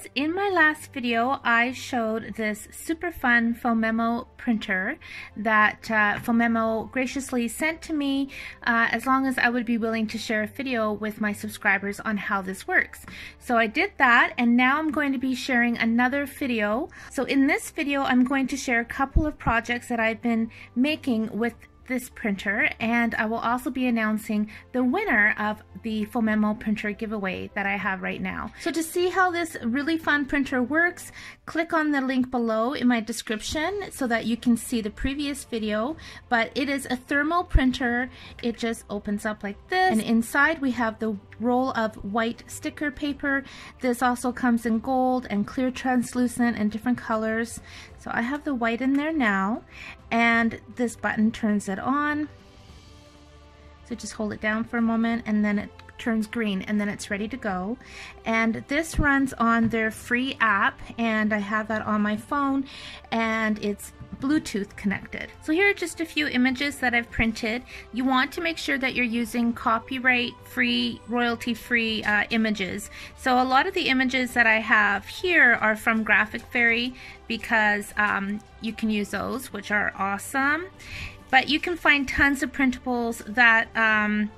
friends, in my last video I showed this super fun Phomemo printer that uh, Phomemo graciously sent to me uh, as long as I would be willing to share a video with my subscribers on how this works. So I did that and now I'm going to be sharing another video. So in this video I'm going to share a couple of projects that I've been making with this printer and I will also be announcing the winner of the Phomemo printer giveaway that I have right now. So to see how this really fun printer works, click on the link below in my description so that you can see the previous video. But it is a thermal printer. It just opens up like this and inside we have the roll of white sticker paper. This also comes in gold and clear translucent and different colors. So I have the white in there now and this button turns it on. So just hold it down for a moment and then it turns green and then it's ready to go. And this runs on their free app and I have that on my phone and it's Bluetooth connected. So here are just a few images that I've printed. You want to make sure that you're using copyright free, royalty free uh, images. So a lot of the images that I have here are from Graphic Fairy because um, you can use those, which are awesome. But you can find tons of printables that um,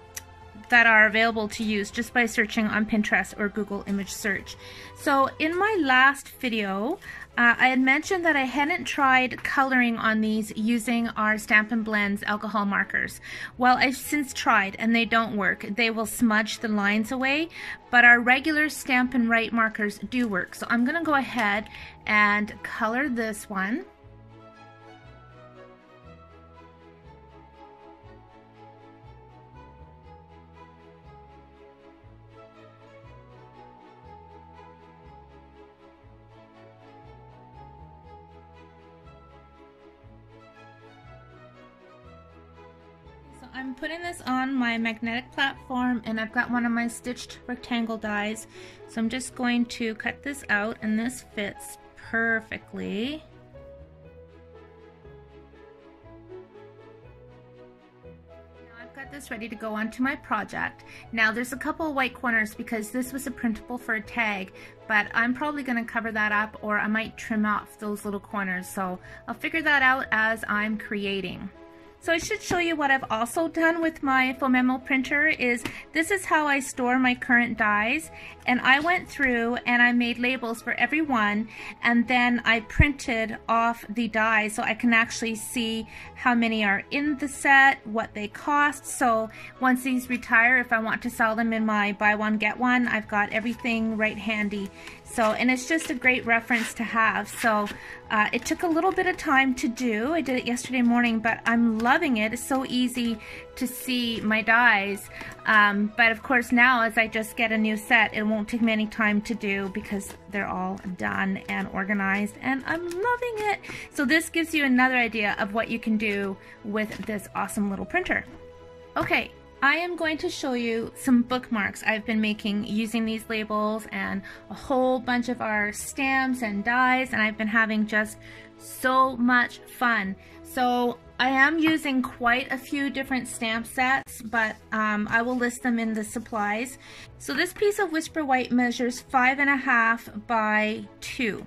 that are available to use just by searching on Pinterest or Google image search. So in my last video, uh, I had mentioned that I hadn't tried coloring on these using our Stampin' Blends alcohol markers. Well, I've since tried and they don't work. They will smudge the lines away, but our regular Stampin' Write markers do work. So I'm going to go ahead and color this one. Putting this on my magnetic platform and I've got one of my stitched rectangle dies. So I'm just going to cut this out and this fits perfectly. Now I've got this ready to go onto my project. Now there's a couple of white corners because this was a printable for a tag, but I'm probably going to cover that up or I might trim off those little corners. So I'll figure that out as I'm creating. So I should show you what I've also done with my Phomemo printer is this is how I store my current dies and I went through and I made labels for every one and then I printed off the dies so I can actually see how many are in the set, what they cost. So once these retire, if I want to sell them in my buy one get one, I've got everything right handy so, and it's just a great reference to have. So, uh, it took a little bit of time to do. I did it yesterday morning, but I'm loving it. It's so easy to see my dies. Um, but of course now, as I just get a new set, it won't take me any time to do because they're all done and organized, and I'm loving it. So this gives you another idea of what you can do with this awesome little printer. Okay, I am going to show you some bookmarks I've been making using these labels and a whole bunch of our stamps and dies and I've been having just so much fun. So I am using quite a few different stamp sets, but um, I will list them in the supplies. So this piece of Whisper White measures five and a half by two.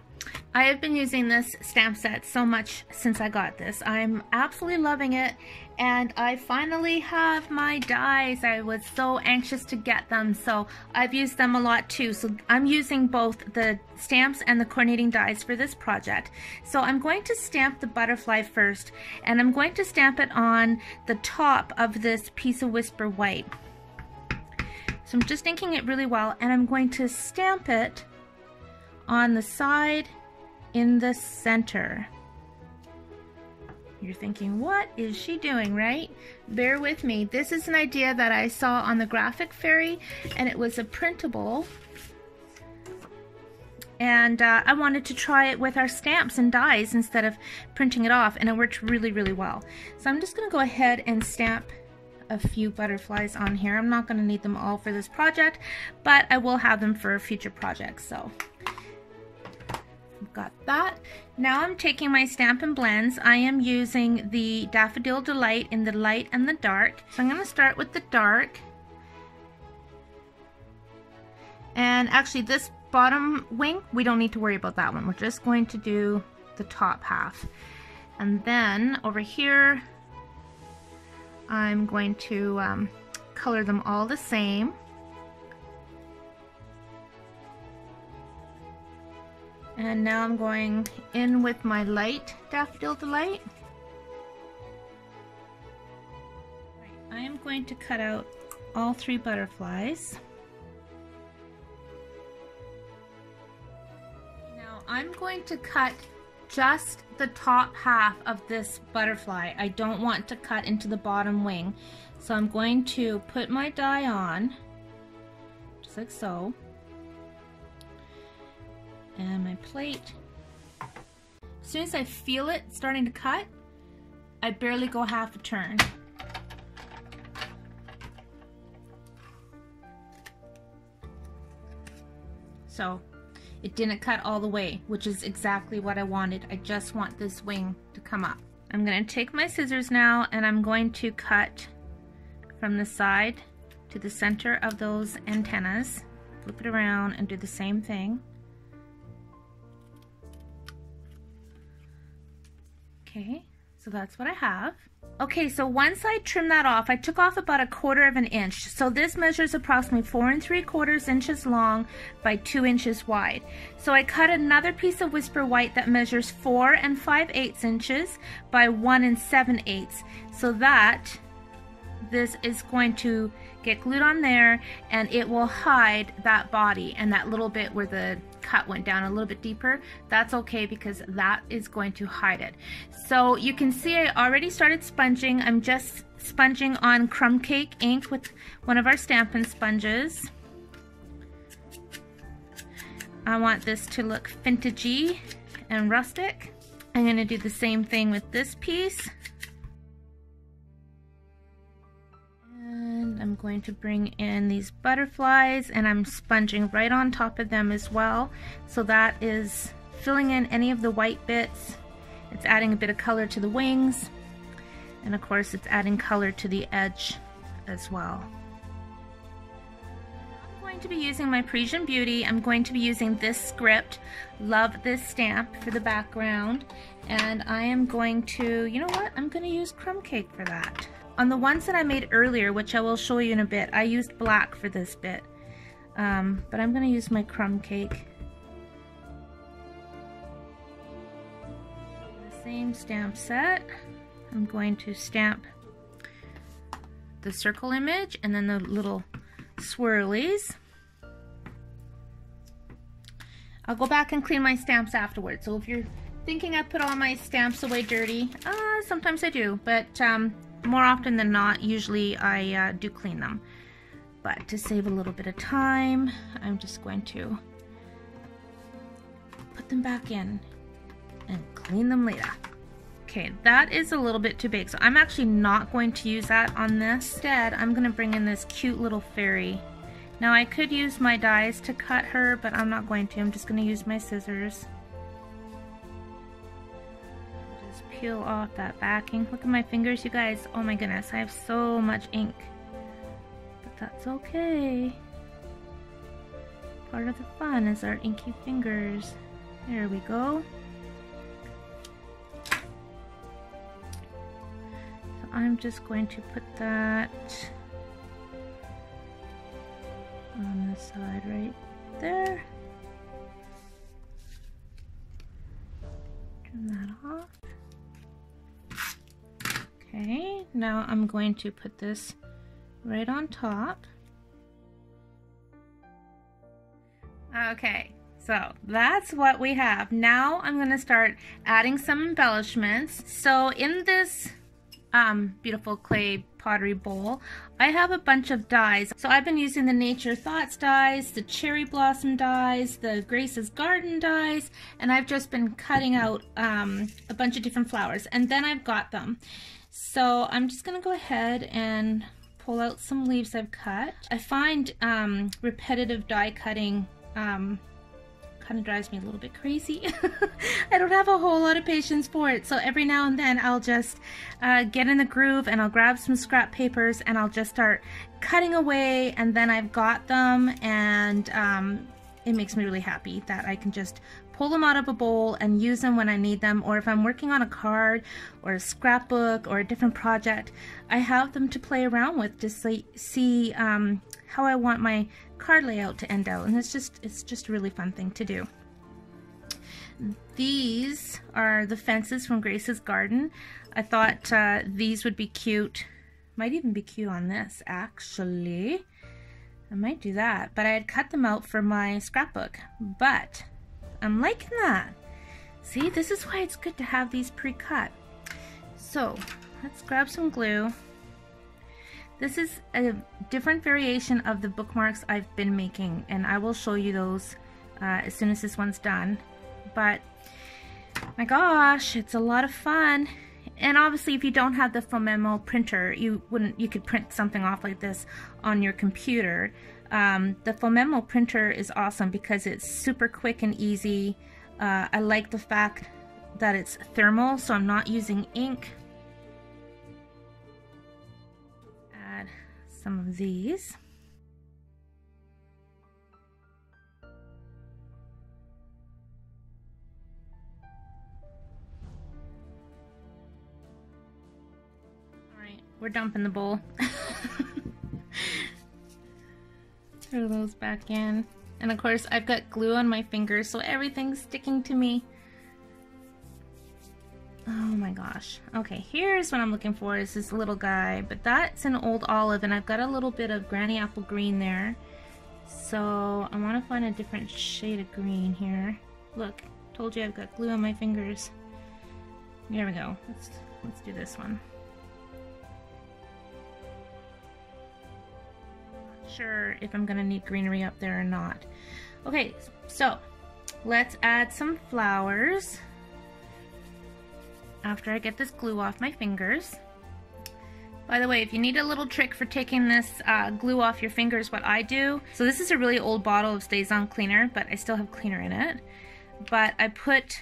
I have been using this stamp set so much since I got this. I'm absolutely loving it and I finally have my dies. I was so anxious to get them so I've used them a lot too. So I'm using both the stamps and the coordinating dies for this project. So I'm going to stamp the butterfly first and I'm going to stamp it on the top of this piece of Whisper White. So I'm just inking it really well and I'm going to stamp it on the side in the center. You're thinking, what is she doing, right? Bear with me. This is an idea that I saw on the Graphic Fairy, and it was a printable. And uh, I wanted to try it with our stamps and dies instead of printing it off, and it worked really, really well. So I'm just going to go ahead and stamp a few butterflies on here. I'm not going to need them all for this project, but I will have them for future projects. So got that. Now I'm taking my Stampin' Blends. I am using the Daffodil Delight in the light and the dark. So I'm going to start with the dark. And actually this bottom wing, we don't need to worry about that one. We're just going to do the top half. And then over here, I'm going to um, color them all the same. And now I'm going in with my light Daffodil Delight. I am going to cut out all three butterflies. Now I'm going to cut just the top half of this butterfly. I don't want to cut into the bottom wing. So I'm going to put my die on, just like so and my plate. As soon as I feel it starting to cut, I barely go half a turn. So it didn't cut all the way, which is exactly what I wanted. I just want this wing to come up. I'm going to take my scissors now and I'm going to cut from the side to the center of those antennas, flip it around and do the same thing. Okay, so that's what I have. Okay, so once I trimmed that off, I took off about a quarter of an inch. So this measures approximately four and three quarters inches long by two inches wide. So I cut another piece of Whisper White that measures four and five eighths inches by one and seven eighths. So that this is going to get glued on there and it will hide that body and that little bit where the cut went down a little bit deeper that's okay because that is going to hide it. So you can see I already started sponging. I'm just sponging on crumb cake ink with one of our Stampin' sponges. I want this to look vintagey and rustic. I'm going to do the same thing with this piece And I'm going to bring in these butterflies and I'm sponging right on top of them as well. So that is filling in any of the white bits. It's adding a bit of color to the wings. And of course it's adding color to the edge as well. I'm going to be using my Parisian Beauty. I'm going to be using this script, Love This Stamp for the background. And I am going to, you know what, I'm going to use crumb cake for that. On the ones that I made earlier, which I will show you in a bit, I used black for this bit. Um, but I'm going to use my crumb cake. The same stamp set. I'm going to stamp the circle image and then the little swirlies. I'll go back and clean my stamps afterwards. So if you're thinking I put all my stamps away dirty, uh, sometimes I do, but um, more often than not, usually I uh, do clean them. But to save a little bit of time, I'm just going to put them back in and clean them later. Okay, that is a little bit too big, so I'm actually not going to use that on this. Instead, I'm going to bring in this cute little fairy. Now I could use my dies to cut her, but I'm not going to. I'm just going to use my scissors. Peel off that backing. Look at my fingers, you guys. Oh my goodness, I have so much ink. But that's okay. Part of the fun is our inky fingers. There we go. So I'm just going to put that on the side right there. Turn that off. Okay, now I'm going to put this right on top. Okay, so that's what we have. Now I'm going to start adding some embellishments. So in this um, beautiful clay pottery bowl, I have a bunch of dies. So I've been using the Nature Thoughts dies, the Cherry Blossom dies, the Grace's Garden dies, and I've just been cutting out um, a bunch of different flowers. And then I've got them. So I'm just going to go ahead and pull out some leaves I've cut. I find um, repetitive die cutting um, kind of drives me a little bit crazy. I don't have a whole lot of patience for it. So every now and then I'll just uh, get in the groove and I'll grab some scrap papers and I'll just start cutting away and then I've got them and um, it makes me really happy that I can just pull them out of a bowl and use them when I need them or if I'm working on a card or a scrapbook or a different project I have them to play around with to see, see um, how I want my card layout to end out and it's just it's just a really fun thing to do. These are the fences from Grace's garden. I thought uh, these would be cute. Might even be cute on this actually. I might do that, but I had cut them out for my scrapbook. But I'm liking that. See, this is why it's good to have these pre-cut. So let's grab some glue. This is a different variation of the bookmarks I've been making, and I will show you those uh, as soon as this one's done. But my gosh, it's a lot of fun. And obviously, if you don't have the Phomemo printer, you wouldn't. You could print something off like this on your computer. Um, the Phomemo printer is awesome because it's super quick and easy. Uh, I like the fact that it's thermal, so I'm not using ink. Add some of these. Alright, we're dumping the bowl. Throw those back in. And of course, I've got glue on my fingers, so everything's sticking to me. Oh my gosh. Okay, here's what I'm looking for is this little guy, but that's an old olive and I've got a little bit of granny apple green there. So I want to find a different shade of green here. Look, told you I've got glue on my fingers. Here we go. Let's let's do this one. Sure if I'm gonna need greenery up there or not. Okay, so let's add some flowers after I get this glue off my fingers. By the way, if you need a little trick for taking this uh, glue off your fingers, what I do, so this is a really old bottle of StazOn cleaner, but I still have cleaner in it. But I put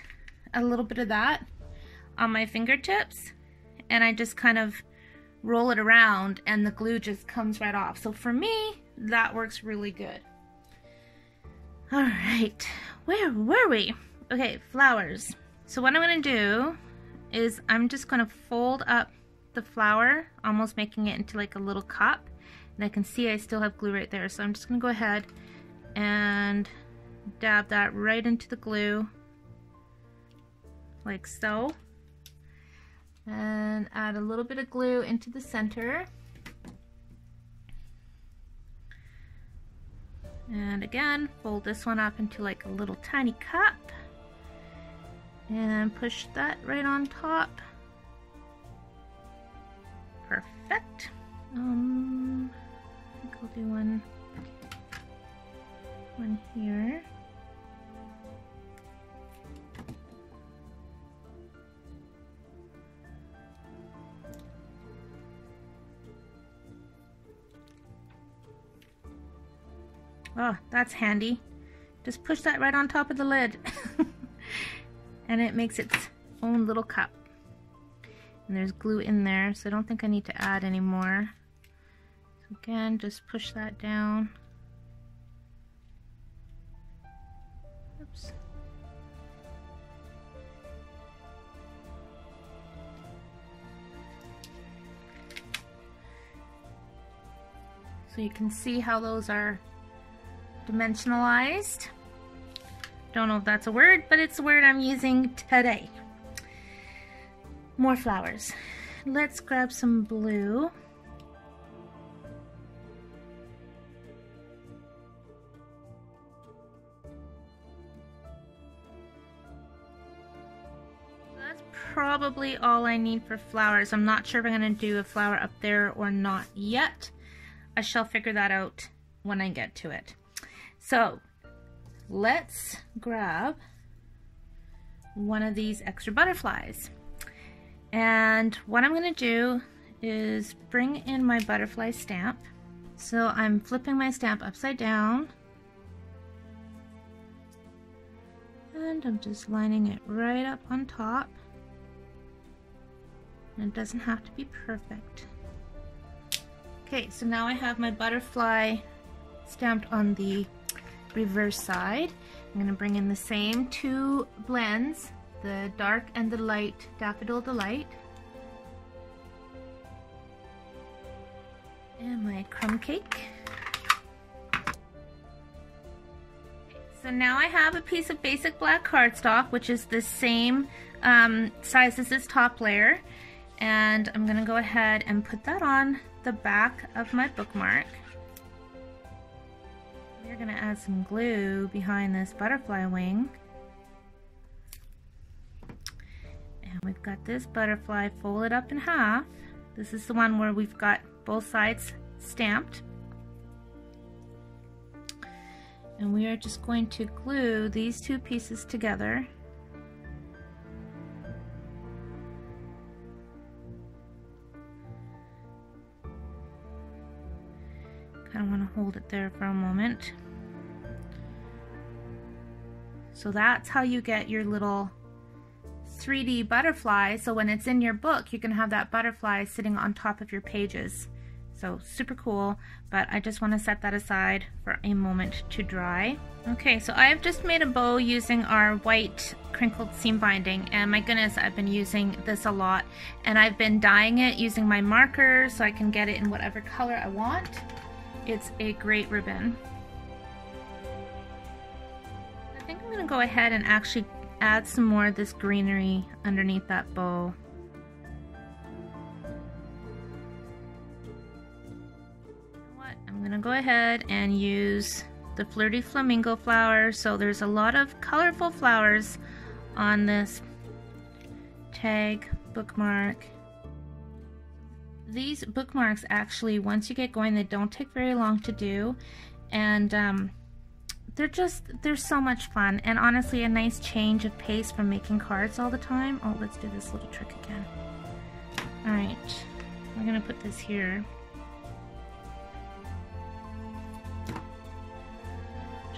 a little bit of that on my fingertips and I just kind of roll it around and the glue just comes right off. So for me, that works really good. All right, where were we? Okay, flowers. So what I'm gonna do is I'm just gonna fold up the flower, almost making it into like a little cup. And I can see I still have glue right there. So I'm just gonna go ahead and dab that right into the glue like so and add a little bit of glue into the center And again, fold this one up into like a little tiny cup. And push that right on top. Perfect. Um, I think I'll do one, one here. Oh, that's handy. Just push that right on top of the lid. and it makes its own little cup. And there's glue in there, so I don't think I need to add any more. So again, just push that down. Oops. So you can see how those are dimensionalized. Don't know if that's a word, but it's a word I'm using today. More flowers. Let's grab some blue. That's probably all I need for flowers. I'm not sure if I'm going to do a flower up there or not yet. I shall figure that out when I get to it. So let's grab one of these extra butterflies. And what I'm going to do is bring in my butterfly stamp. So I'm flipping my stamp upside down. And I'm just lining it right up on top. And it doesn't have to be perfect. Okay, so now I have my butterfly stamped on the reverse side. I'm going to bring in the same two blends, the dark and the light Daffodil Delight. And my crumb cake. So now I have a piece of basic black cardstock, which is the same um, size as this top layer. And I'm gonna go ahead and put that on the back of my bookmark. We're gonna add some glue behind this butterfly wing. And we've got this butterfly folded up in half. This is the one where we've got both sides stamped. And we are just going to glue these two pieces together. Hold it there for a moment. So that's how you get your little 3D butterfly. So when it's in your book, you can have that butterfly sitting on top of your pages. So super cool, but I just want to set that aside for a moment to dry. Okay, so I've just made a bow using our white crinkled seam binding and my goodness I've been using this a lot and I've been dyeing it using my marker so I can get it in whatever color I want. It's a great ribbon. I think I'm to go ahead and actually add some more of this greenery underneath that bow. I'm gonna go ahead and use the Flirty Flamingo flower. So there's a lot of colorful flowers on this tag bookmark. These bookmarks actually, once you get going, they don't take very long to do. And um, they're just, they're so much fun. And honestly, a nice change of pace from making cards all the time. Oh, let's do this little trick again. All right, we're gonna put this here.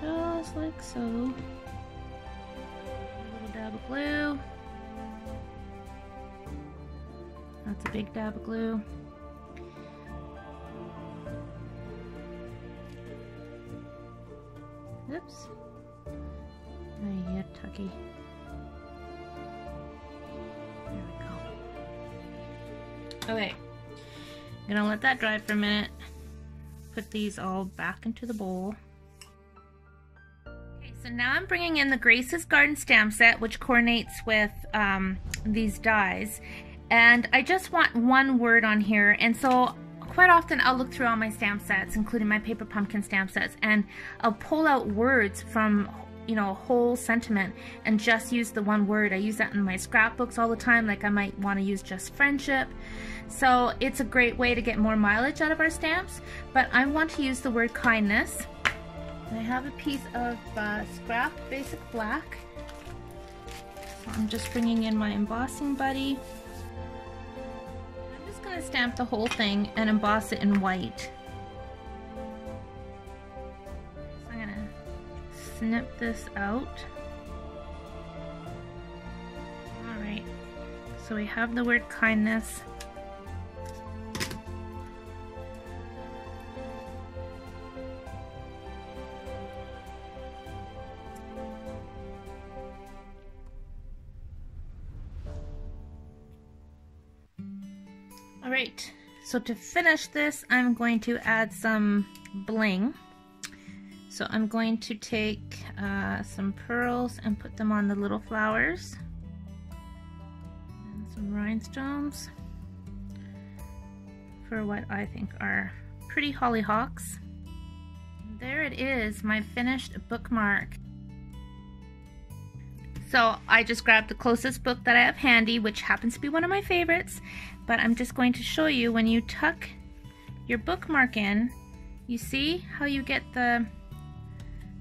just like so. A little dab of glue. That's a big dab of glue. Oops. Oh, yeah, Tucky. There we go. Okay. I'm gonna let that dry for a minute. Put these all back into the bowl. Okay, so now I'm bringing in the Grace's Garden stamp set, which coordinates with um, these dies. And I just want one word on here. And so quite often I'll look through all my stamp sets, including my Paper Pumpkin stamp sets, and I'll pull out words from you know, a whole sentiment and just use the one word. I use that in my scrapbooks all the time, like I might want to use just friendship. So it's a great way to get more mileage out of our stamps, but I want to use the word kindness. I have a piece of uh, scrap basic black. So I'm just bringing in my embossing buddy. Stamp the whole thing and emboss it in white. So I'm to snip this out. Alright, so we have the word kindness. So to finish this, I'm going to add some bling. So I'm going to take uh, some pearls and put them on the little flowers. And some rhinestones for what I think are pretty hollyhocks. There it is, my finished bookmark. So I just grabbed the closest book that I have handy, which happens to be one of my favorites, but I'm just going to show you when you tuck your bookmark in, you see how you get the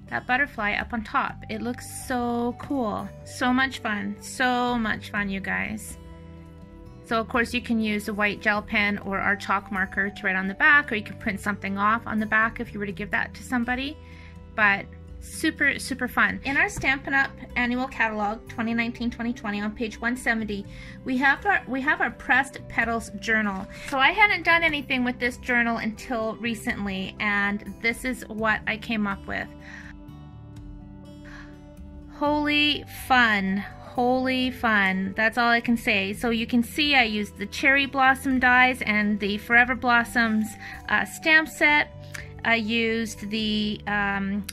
that butterfly up on top. It looks so cool. So much fun. So much fun, you guys. So of course you can use a white gel pen or our chalk marker to write on the back, or you can print something off on the back if you were to give that to somebody. But super super fun in our stampin' up annual catalog 2019-2020 on page 170 we have our we have our pressed petals journal so i hadn't done anything with this journal until recently and this is what i came up with Holy fun. Holy fun. That's all I can say. So you can see I used the cherry blossom dies and the Forever Blossoms uh, stamp set. I used the um,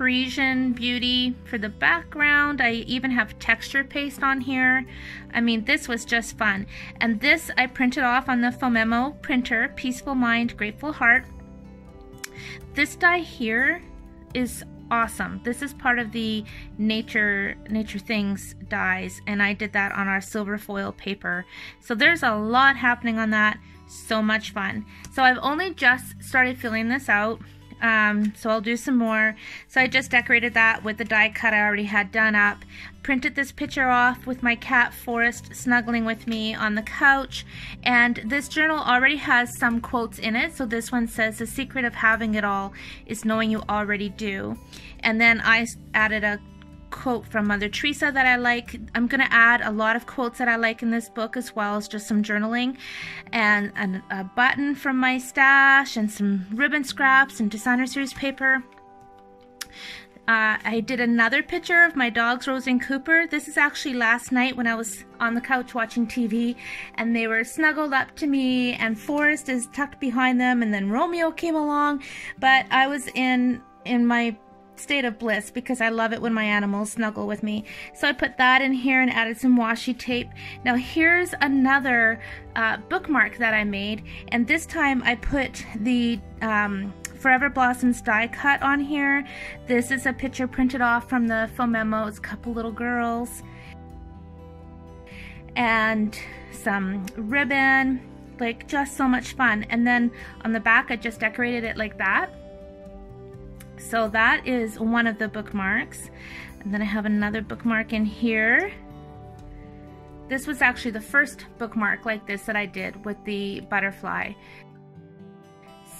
Parisian Beauty for the background. I even have texture paste on here. I mean, this was just fun. And this I printed off on the Phomemo printer, Peaceful Mind, Grateful Heart. This die here is awesome. This is part of the Nature Nature Things dies, and I did that on our silver foil paper. So there's a lot happening on that. So much fun. So I've only just started filling this out. Um, so I'll do some more. So I just decorated that with the die cut I already had done up. Printed this picture off with my cat Forrest snuggling with me on the couch. And this journal already has some quotes in it. So this one says, the secret of having it all is knowing you already do. And then I added a quote from Mother Teresa that I like. I'm going to add a lot of quotes that I like in this book as well as just some journaling and, and a button from my stash and some ribbon scraps and designer series paper. Uh, I did another picture of my dogs, Rose and Cooper. This is actually last night when I was on the couch watching TV and they were snuggled up to me and Forrest is tucked behind them and then Romeo came along. But I was in in my state of bliss because I love it when my animals snuggle with me. So I put that in here and added some washi tape. Now here's another uh, bookmark that I made and this time I put the um, Forever Blossoms die cut on here. This is a picture printed off from the Phomemo. It's a couple little girls. And some ribbon, like just so much fun. And then on the back, I just decorated it like that. So that is one of the bookmarks. And then I have another bookmark in here. This was actually the first bookmark like this that I did with the butterfly.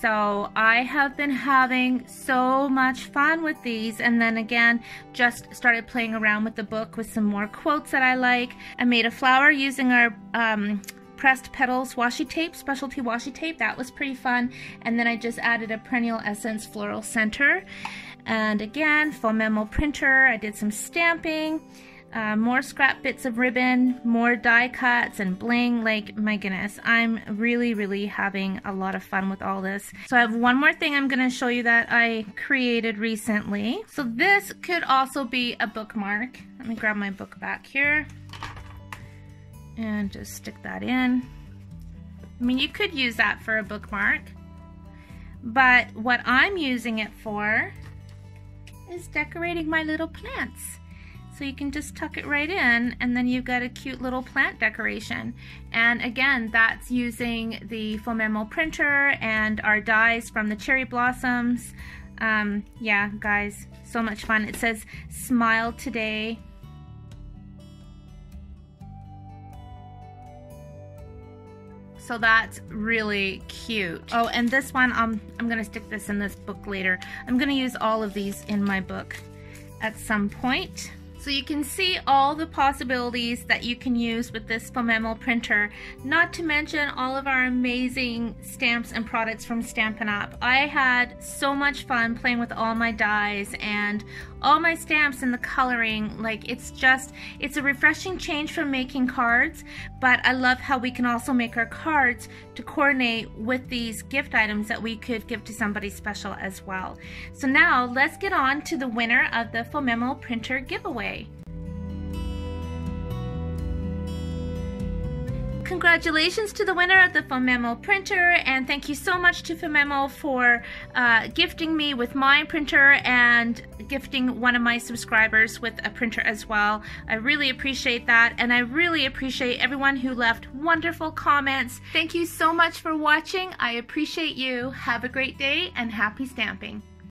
So I have been having so much fun with these and then again just started playing around with the book with some more quotes that I like. I made a flower using our um, pressed petals washi tape, specialty washi tape. That was pretty fun. And then I just added a perennial essence floral center. And again, Phomemo printer. I did some stamping. Uh, more scrap bits of ribbon, more die cuts and bling. Like, my goodness, I'm really, really having a lot of fun with all this. So I have one more thing I'm going to show you that I created recently. So this could also be a bookmark. Let me grab my book back here and just stick that in. I mean, you could use that for a bookmark, but what I'm using it for is decorating my little plants. So you can just tuck it right in and then you've got a cute little plant decoration. And again, that's using the Phomemo printer and our dies from the cherry blossoms. Um, yeah, guys, so much fun. It says, smile today, so that's really cute. Oh, and this one, um, I'm gonna stick this in this book later. I'm gonna use all of these in my book at some point. So you can see all the possibilities that you can use with this Phomemo printer, not to mention all of our amazing stamps and products from Stampin' Up. I had so much fun playing with all my dies and all my stamps and the coloring. Like it's just, it's a refreshing change from making cards, but I love how we can also make our cards to coordinate with these gift items that we could give to somebody special as well. So now let's get on to the winner of the Phomemo printer giveaway. Congratulations to the winner of the Phomemo printer and thank you so much to Phomemo for uh, gifting me with my printer and gifting one of my subscribers with a printer as well. I really appreciate that and I really appreciate everyone who left wonderful comments. Thank you so much for watching. I appreciate you. Have a great day and happy stamping.